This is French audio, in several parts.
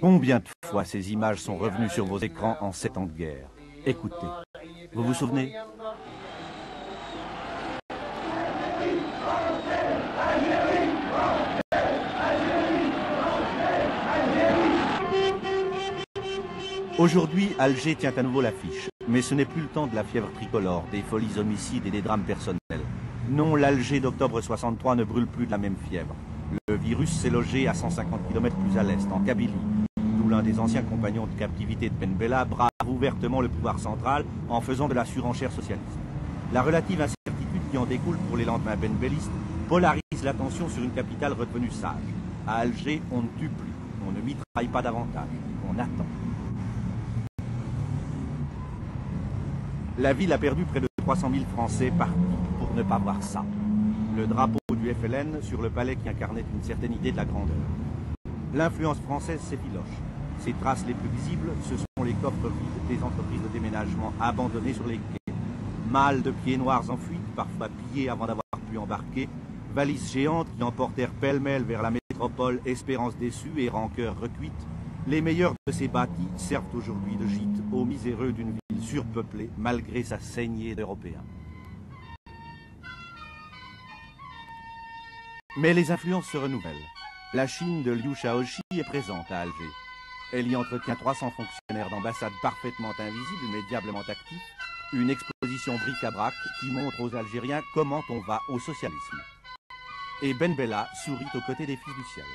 Combien de fois ces images sont revenues sur vos écrans en sept ans de guerre? Écoutez. Vous vous souvenez? Aujourd'hui, Alger tient à nouveau l'affiche. Mais ce n'est plus le temps de la fièvre tricolore, des folies homicides et des drames personnels. Non, l'Alger d'octobre 63 ne brûle plus de la même fièvre. Le virus s'est logé à 150 km plus à l'est, en Kabylie, d'où l'un des anciens compagnons de captivité de Ben Bella brave ouvertement le pouvoir central en faisant de la surenchère socialiste. La relative incertitude qui en découle pour les lendemains benbellistes polarise l'attention sur une capitale retenue sage. À Alger, on ne tue plus, on ne mitraille pas davantage, on attend. La ville a perdu près de 300 000 Français partis pour ne pas voir ça. Le drapeau du FLN sur le palais qui incarnait une certaine idée de la grandeur. L'influence française s'effiloche. Ses traces les plus visibles, ce sont les coffres vides des entreprises de déménagement abandonnées sur les quais. Mâles de pieds noirs en parfois pillés avant d'avoir pu embarquer, valises géantes qui emportèrent pêle-mêle vers la métropole espérance déçue et rancœur recuite, les meilleurs de ces bâtis servent aujourd'hui de gîte aux miséreux d'une ville surpeuplée malgré sa saignée d'Européens. Mais les influences se renouvellent. La Chine de Liu Shaoxi est présente à Alger. Elle y entretient 300 fonctionnaires d'ambassade parfaitement invisibles mais diablement actifs, une exposition bric-à-brac qui montre aux Algériens comment on va au socialisme. Et Ben Bella sourit aux côtés des fils du ciel.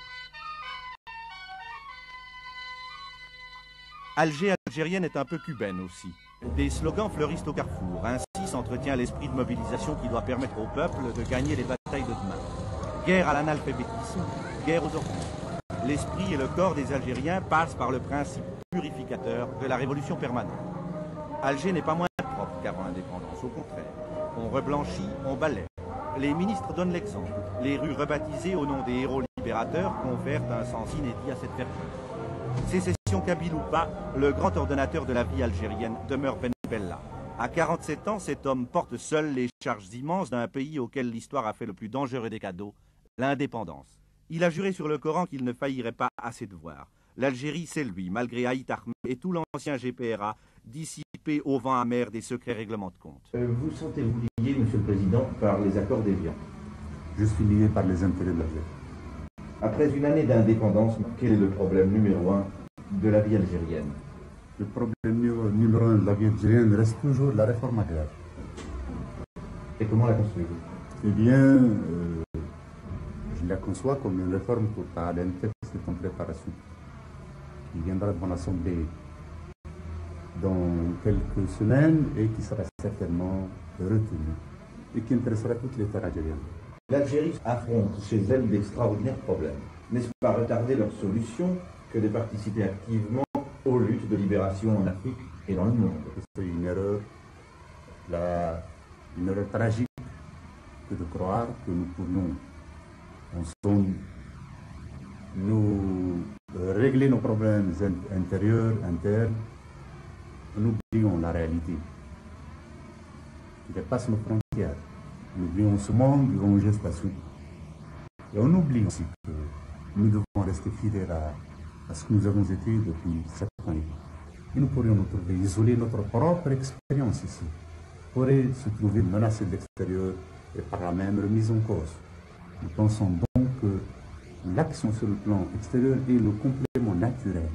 Alger algérienne est un peu cubaine aussi. Des slogans fleurissent au carrefour. Ainsi s'entretient l'esprit de mobilisation qui doit permettre au peuple de gagner les batailles de demain. Guerre à l'analphabétisme, guerre aux orphelins. L'esprit et le corps des Algériens passent par le principe purificateur de la révolution permanente. Alger n'est pas moins propre qu'avant l'indépendance, au contraire. On reblanchit, on balaie. Les ministres donnent l'exemple. Les rues rebaptisées au nom des héros libérateurs confèrent un sens inédit à cette période. Sécession kabyle ou pas, le grand ordonnateur de la vie algérienne demeure Ben Bella. À 47 ans, cet homme porte seul les charges immenses d'un pays auquel l'histoire a fait le plus dangereux des cadeaux, l'indépendance. Il a juré sur le Coran qu'il ne faillirait pas à ses devoirs. L'Algérie, c'est lui, malgré Haït Ahmed et tout l'ancien GPRA, dissipé au vent amer des secrets règlements de compte. Euh, vous sentez-vous lié, Monsieur le Président, par les accords d'Évian Je suis lié par les intérêts de l'Algérie. Après une année d'indépendance, quel est le problème numéro un de la vie algérienne? Le problème numéro un de la vie algérienne reste toujours la réforme agraire. Et comment la construisez-vous? Eh bien, euh, je la conçois comme une réforme pour un texte en préparation qui viendra devant l'Assemblée dans quelques semaines et qui sera certainement retenu et qui intéressera toutes les terres algériennes. L'Algérie affronte chez elle d'extraordinaires problèmes. N'est-ce pas retarder leur solution que de participer activement aux luttes de libération en Afrique et dans le monde? C'est une erreur, une erreur tragique que de croire que nous pourrions en nous régler nos problèmes intérieurs, internes, nous oublions la réalité qui dépasse nos frontières. Nous oublions ce monde, nous vivons juste la suite. Et on oublie aussi que nous devons rester fidèles à, ce que nous avons été depuis sept ans. Et nous pourrions nous trouver isolés, notre propre expérience ici pourrait se trouver menacée de l'extérieur et par la même remise en cause. Nous pensons donc que l'action sur le plan extérieur est le complément naturel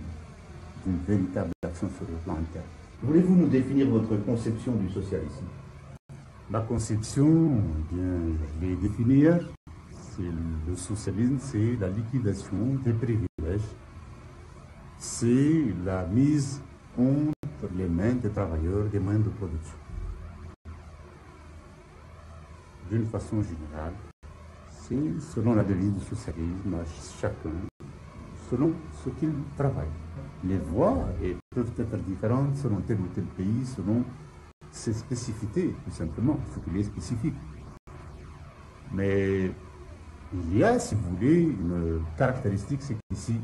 d'une véritable action sur le plan interne. Voulez-vous nous définir votre conception du socialisme? La conception, eh bien, je vais définir. Le socialisme, c'est la liquidation des privilèges. C'est la mise entre les mains des travailleurs des moyens de production. D'une façon générale, c'est selon la devise du socialisme, chacun, selon ce qu'il travaille les voies peuvent être différentes selon tel ou tel pays, selon ses spécificités, tout simplement. Faut qu'il est spécifique. Mais il y a, si vous voulez, une caractéristique, c'est qu'ici,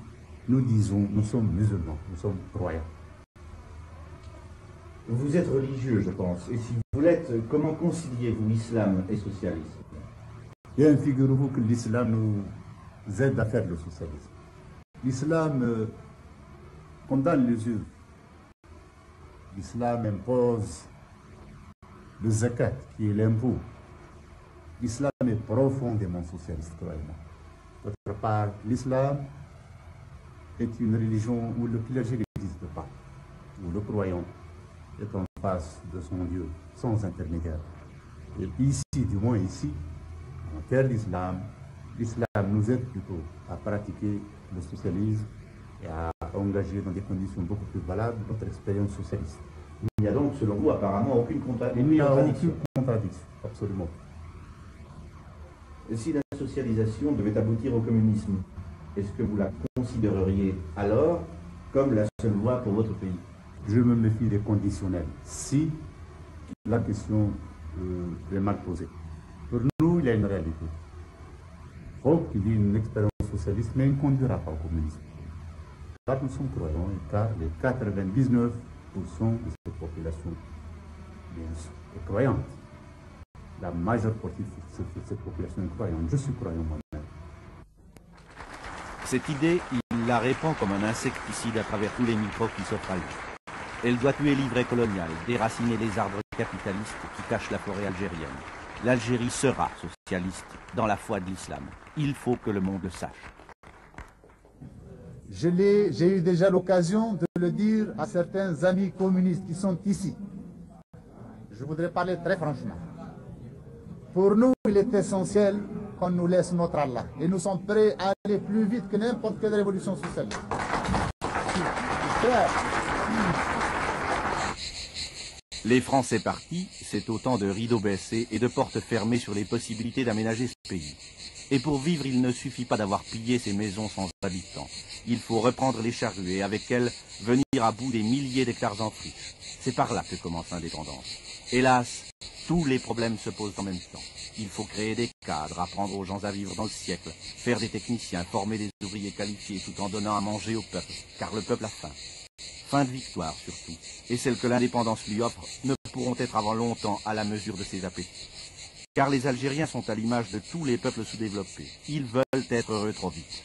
nous disons, nous sommes musulmans, nous sommes croyants. Vous êtes religieux, je pense. Et si vous l'êtes, comment conciliez-vous islam et socialisme? Bien, figurez-vous que l'islam nous aident à faire le socialisme. L'islam euh, condamne les yeux. L'islam impose le zakat, qui est l'impôt. L'islam est profondément socialiste, croyez-moi. D'autre part, l'islam est une religion où le clergé n'existe pas, où le croyant est en face de son Dieu, sans intermédiaire. Et ici, du moins ici, en terre d'islam, l'islam nous aide plutôt à pratiquer le socialisme et à engager dans des conditions beaucoup plus valables notre expérience socialiste. Il n'y a donc, selon vous, apparemment aucune contra- Il n'y a contradiction. aucune contradiction, absolument. Et Si la socialisation devait aboutir au communisme, est-ce que vous la considéreriez alors comme la seule voie pour votre pays? Je me méfie des conditionnels. Si la question euh, est mal posée. Pour nous, il y a une réalité. Qu'il y ait une expérience socialiste, mais il ne conduira pas au communisme. Car nous sommes croyants, car les 99% de cette population est croyante. La majeure partie de cette, de cette population est croyante. Je suis croyant moi-même. Cette idée, il la répand comme un insecticide à travers tous les microbes qui s'offrent à lui. Elle doit tuer l'ivraie coloniale, déraciner les arbres capitalistes qui cachent la forêt algérienne. L'Algérie sera socialiste dans la foi de l'islam. Il faut que le monde le sache. J'ai eu déjà l'occasion de le dire à certains amis communistes qui sont ici. Je voudrais parler très franchement. Pour nous, il est essentiel qu'on nous laisse notre Allah. Et nous sommes prêts à aller plus vite que n'importe quelle révolution socialiste. Les Français partis, c'est autant de rideaux baissés et de portes fermées sur les possibilités d'aménager ce pays. Et pour vivre, il ne suffit pas d'avoir pillé ces maisons sans habitants. Il faut reprendre les charrues et avec elles venir à bout des milliers d'hectares en friche. C'est par là que commence l'indépendance. Hélas, tous les problèmes se posent en même temps. Il faut créer des cadres, apprendre aux gens à vivre dans le siècle, faire des techniciens, former des ouvriers qualifiés tout en donnant à manger au peuple, car le peuple a faim. Fin de victoire surtout, et celles que l'indépendance lui offre ne pourront être avant longtemps à la mesure de ses appétits. Car les Algériens sont à l'image de tous les peuples sous-développés. Ils veulent être heureux trop vite.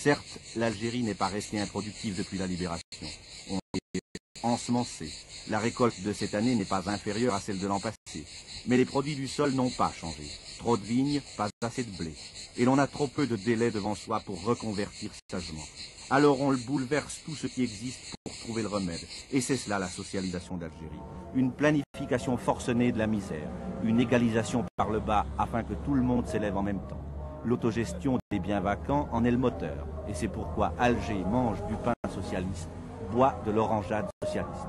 Certes, l'Algérie n'est pas restée improductive depuis la libération. On est ensemencé. La récolte de cette année n'est pas inférieure à celle de l'an passé. Mais les produits du sol n'ont pas changé. Trop de vignes, pas assez de blé. Et l'on a trop peu de délai devant soi pour reconvertir sagement. Alors on le bouleverse tout ce qui existe pour trouver le remède. Et c'est cela la socialisation d'Algérie. Une planification forcenée de la misère. Une égalisation par le bas afin que tout le monde s'élève en même temps. L'autogestion des biens vacants en est le moteur. Et c'est pourquoi Alger mange du pain socialiste, boit de l'orangeade socialiste.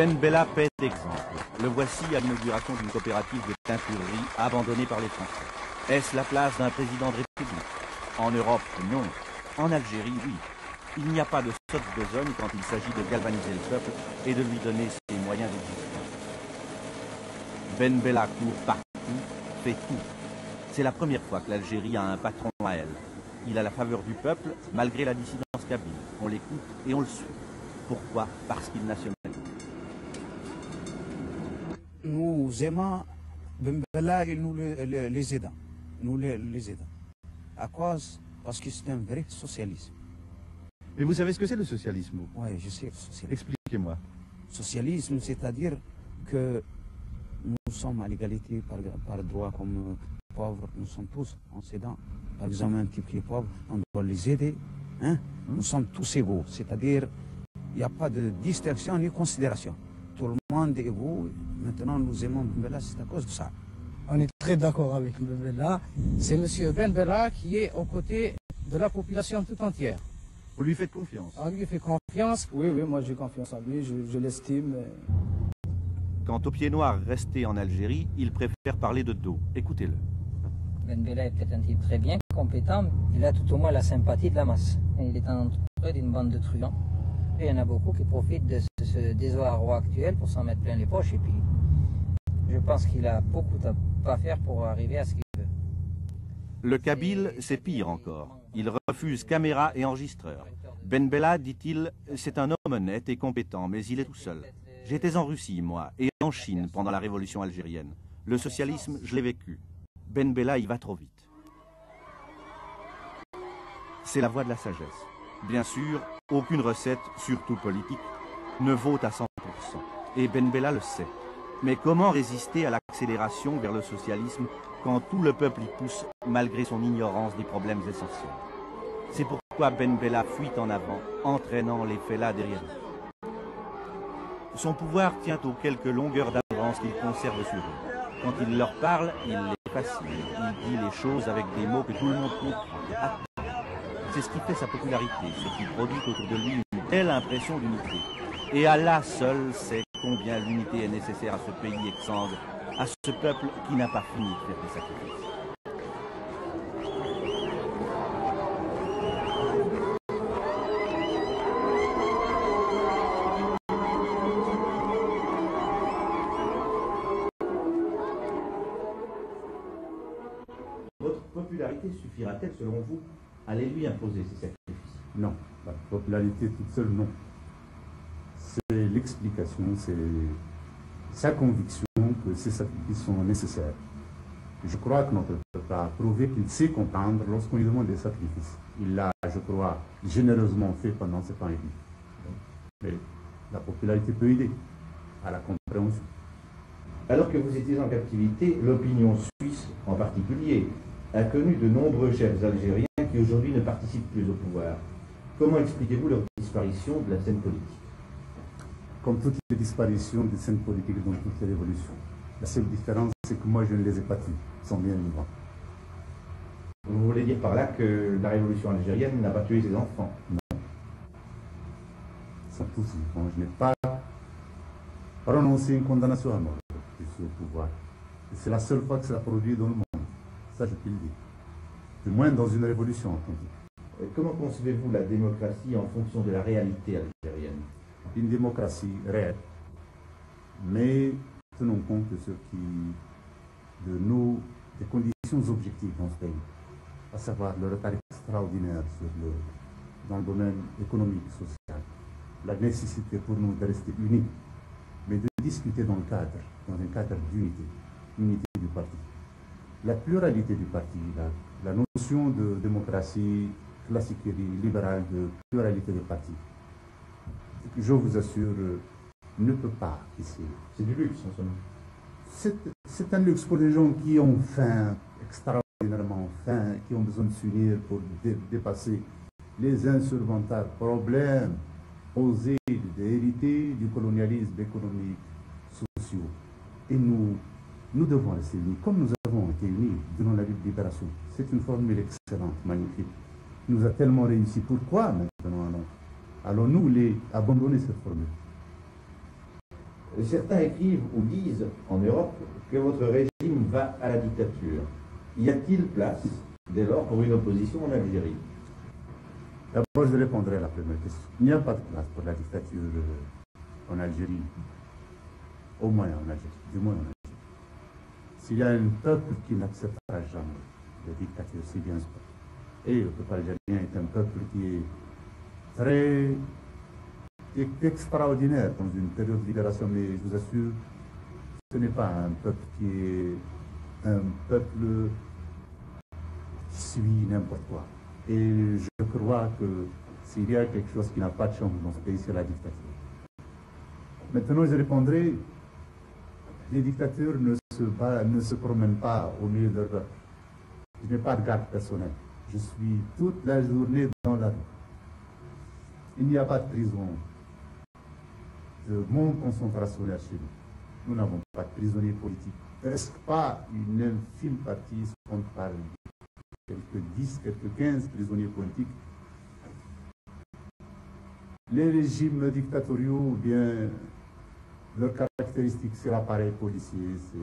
Ben Bella paie d'exemple. Le voici à l'inauguration d'une coopérative de teinturerie abandonnée par les Français. Est-ce la place d'un président de République? En Europe, non. En Algérie, oui. Il n'y a pas de sotte besogne quand il s'agit de galvaniser le peuple et de lui donner ses moyens d'exister. Ben Bella court partout, fait tout. C'est la première fois que l'Algérie a un patron à elle. Il a la faveur du peuple, malgré la dissidence kabyle. On l'écoute et on le suit. Pourquoi? Parce qu'il nationalise. Nous aimons Bella et nous le- le- les aidons. Nous les, les aidons. À cause Parce que c'est un vrai socialisme. Mais vous savez ce que c'est le socialisme Oui, je sais, socialisme. Expliquez-moi. Socialisme, c'est-à-dire que nous sommes à l'égalité par, par droit comme euh, pauvres, nous sommes tous en s'aidant. Par exemple, un type qui est pauvre, on doit les aider. Hein? Nous sommes tous égaux, c'est-à-dire il n'y a pas de distinction ni considération. Tout le monde est égaux. Maintenant, nous aimons Bella, c'est à cause de ça. On est très d'accord avec Ben Bella. C'est M. Ben Bella qui est aux côtés de la population tout entière. Vous lui faites confiance. On lui fait confiance. Oui, oui, moi j'ai confiance en lui, je, je l'estime. Quant au pied noir resté en Algérie, il préfère parler de dos. Écoutez-le. Ben Bella est peut-être un type très bien, compétent, il a tout au moins la sympathie de la masse. Et il est entouré d'une bande de truands. Il y en a beaucoup qui profitent de ce, ce actuel pour s'en mettre plein les poches. Et puis, je pense qu'il a beaucoup à faire pour arriver à ce qu'il veut. Le Kabyle, c'est pire encore. Il refuse caméra et enregistreur. Ben Bella, dit-il, c'est un homme honnête et compétent, mais il est tout seul. J'étais en Russie, moi, et en Chine pendant la révolution algérienne. Le socialisme, je l'ai vécu. Ben Bella y va trop vite. C'est la voie de la sagesse. Bien sûr, aucune recette, surtout politique, ne vaut à 100%. Et Ben Bella le sait. Mais comment résister à l'accélération vers le socialisme quand tout le peuple y pousse malgré son ignorance des problèmes essentiels? C'est pourquoi Ben Bella fuit en avant, entraînant les fellahs derrière lui. Son pouvoir tient aux quelques longueurs d'avance qu'il conserve sur eux. Quand il leur parle, il les fascine. Il dit les choses avec des mots que tout le monde comprend. C'est ce qui fait sa popularité, ce qui produit autour de lui une telle impression d'unité. Et Allah seul sait combien l'unité est nécessaire à ce pays exsangue, à ce peuple qui n'a pas fini de faire des sacrifices. Votre popularité suffira-t-elle, selon vous, les lui imposer ces sacrifices Non, la popularité toute seule, non. C'est l'explication, c'est sa conviction que ces sacrifices sont nécessaires. Je crois que notre peuple a prouvé qu'il sait comprendre lorsqu'on lui demande des sacrifices. Il l'a, je crois, généreusement fait pendant ce temps élu. Mais la popularité peut aider à la compréhension. Alors que vous étiez en captivité, l'opinion suisse en particulier a connu de nombreux chefs algériens qui aujourd'hui ne participent plus au pouvoir. Comment expliquez-vous leur disparition de la scène politique? Comme toutes les disparitions des scènes politiques dans toutes les révolutions. La seule différence, c'est que moi, je ne les ai pas tués. Ils sont bien vivants. Vous voulez dire par là que la révolution algérienne n'a pas tué ses enfants? Non. Tous vivants. Je n'ai pas prononcé une condamnation à mort. Je suis au pouvoir. C'est la seule fois que ça a produit dans le monde. Ça, je peux le dire. Du moins dans une révolution, Comment concevez-vous la démocratie en fonction de la réalité algérienne? Une démocratie réelle. Mais tenons compte de ce qui, de nos des conditions objectives dans ce pays, à savoir le retard extraordinaire sur le, dans le domaine économique social, la nécessité pour nous de rester unis, mais de discuter dans le cadre, dans un cadre d'unité, unité. La pluralité du parti, la, la notion de démocratie classique et libérale, de pluralité des partis, je vous assure, ne peut pas ici. C'est du luxe en somme. C'est c'est un luxe pour les gens qui ont faim, extraordinairement faim, qui ont besoin de s'unir pour dé- dépasser les insurmontables problèmes posés, hérités du colonialisme économique, sociaux. Et nous, nous devons rester unis, comme nous été unis la de libération. C'est une formule excellente, magnifique. nous a tellement réussi. Pourquoi maintenant allons- allons-nous les abandonner cette formule? Certains écrivent ou disent en Europe que votre régime va à la dictature. Y a-t-il place, dès lors, pour une opposition en Algérie? D'abord, je répondrai à la première question. Il n'y a pas de place pour la dictature euh, en Algérie. Au moins en Algérie, du moins en Algérie. S'il y a un peuple qui n'acceptera jamais la dictature, c'est bien ce peuple. Et le peuple algérien est un peuple qui est très extraordinaire dans une période de libération, mais je vous assure, ce n'est pas un peuple qui est un peuple qui suit n'importe quoi. Et je crois que s'il y a quelque chose qui n'a pas de chance dans ce pays, c'est la dictature. Maintenant, je répondrai, les dictatures ne ba- ne se promènent pas au milieu de peuple. Je n'ai pas de garde personnelle. Je suis toute la journée dans la rue. Il n'y a pas de prison de mon concentrationnel chez nous. Nous n'avons pas de prisonniers politiques. Presque pas une infime partie, on parle quelques 10, quelques 15 prisonniers politiques? Les régimes dictatoriaux, ou bien, leur caractéristique, c'est l'appareil policier, c'est...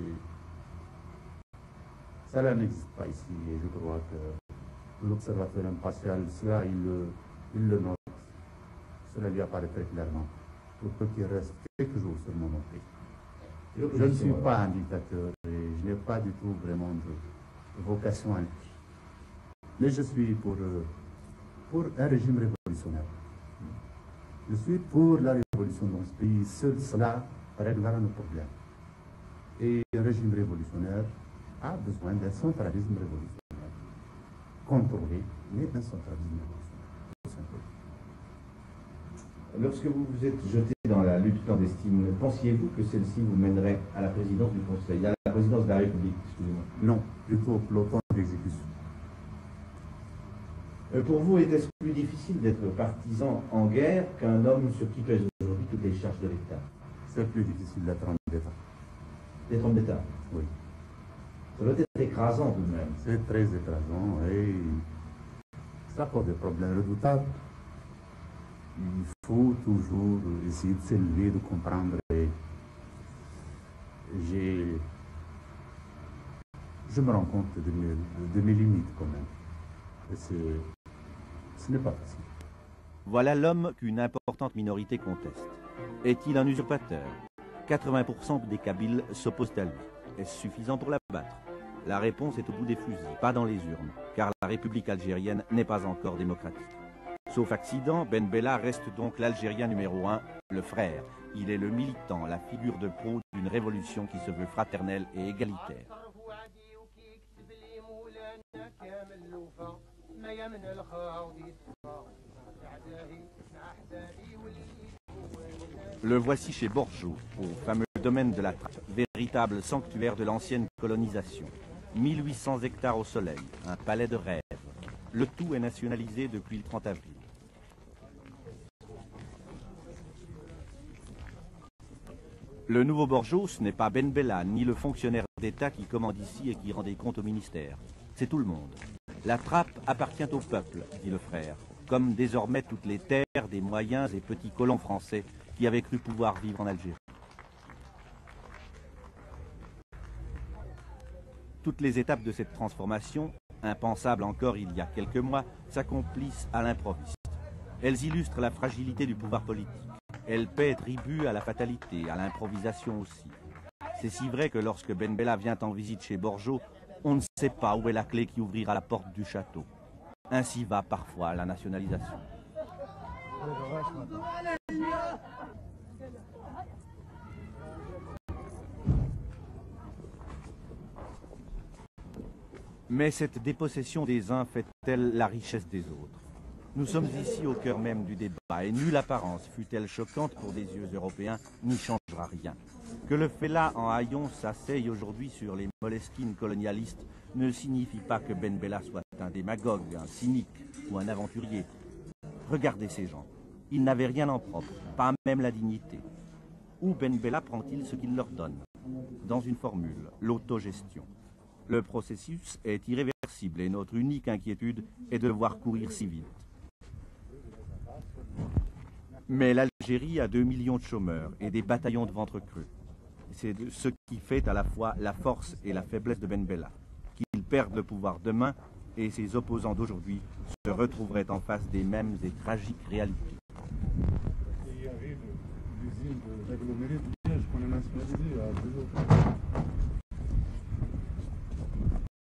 Ça là n'existe pas ici, et je crois que l'observateur impartial, cela, il le, il le note. Cela lui apparaît très clairement, pour peu qu'il reste quelques jours sur mon Je ne suis pas un dictateur et je n'ai pas du tout vraiment de vocation à l'être. Mais je suis pour, euh, pour un régime révolutionnaire. Je suis pour la révolution dans ce pays. Seul cela réglera nos problèmes. Et un régime révolutionnaire a besoin d'un centralisme révolutionnaire. Contrôlé, mais d'un centralisme révolutionnaire. Lorsque vous vous êtes jeté dans la lutte clandestine, pensiez-vous que celle-ci vous mènerait à la présidence du Conseil, à la présidence de la République, excusez-moi? Non, plutôt au peloton d'exécution. Euh, Pour vous, était-ce plus difficile d'être partisan en guerre qu'un homme sur qui pèsent aujourd'hui toutes les charges de l'État? C'est plus difficile d'être homme d'État. D'être homme d'État Oui. Ça doit être écrasant tout de même. C'est très écrasant et ça pose des problèmes redoutables. Il faut toujours essayer de s'élever, de comprendre. Et j'ai, je me rends compte de mes, de mes limites quand même. Et ce n'est pas facile. Voilà l'homme qu'une importante minorité conteste. Est-il un usurpateur? 80% des Kabyles s'opposent à lui. Est-ce suffisant pour l'abattre? La réponse est au bout des fusils, pas dans les urnes, car la République algérienne n'est pas encore démocratique. Sauf accident, Ben Bella reste donc l'Algérien numéro un, le frère. Il est le militant, la figure de proue d'une révolution qui se veut fraternelle et égalitaire. Le voici chez Borjo, au fameux domaine de la Trappe, véritable sanctuaire de l'ancienne colonisation. 1800 hectares au soleil, un palais de rêve. Le tout est nationalisé depuis le 30 avril. Le nouveau Borjo, ce n'est pas Ben Bella, ni le fonctionnaire d'État qui commande ici et qui rend des comptes au ministère. C'est tout le monde. La trappe appartient au peuple, dit le frère, comme désormais toutes les terres des moyens et petits colons français qui avaient cru pouvoir vivre en Algérie. Toutes les étapes de cette transformation, impensables encore il y a quelques mois, s'accomplissent à l'improviste. Elles illustrent la fragilité du pouvoir politique. Elles paient tribut à la fatalité, à l'improvisation aussi. C'est si vrai que lorsque Ben Bella vient en visite chez Borjo, on ne sait pas où est la clé qui ouvrira la porte du château. Ainsi va parfois la nationalisation. Mais cette dépossession des uns fait-elle la richesse des autres? Nous sommes ici au cœur même du débat et nulle apparence, fût-elle choquante pour des yeux européens, n'y changera rien. Que le Fela en haillons s'asseye aujourd'hui sur les moleskines colonialistes ne signifie pas que Ben Bella soit un démagogue, un cynique ou un aventurier. Regardez ces gens. Ils n'avaient rien en propre, pas même la dignité. Où Ben Bella prend-il ce qu'il leur donne? Dans une formule, l'autogestion. Le processus est irréversible et notre unique inquiétude est de le voir courir si vite. Mais l'Algérie a 2 millions de chômeurs et des bataillons de ventre creux. C'est ce qui fait à la fois la force et la faiblesse de Ben Bella. Qu'il perde le pouvoir demain et ses opposants d'aujourd'hui se retrouveraient en face des mêmes et tragiques réalités. Il qu'on a à deux autres.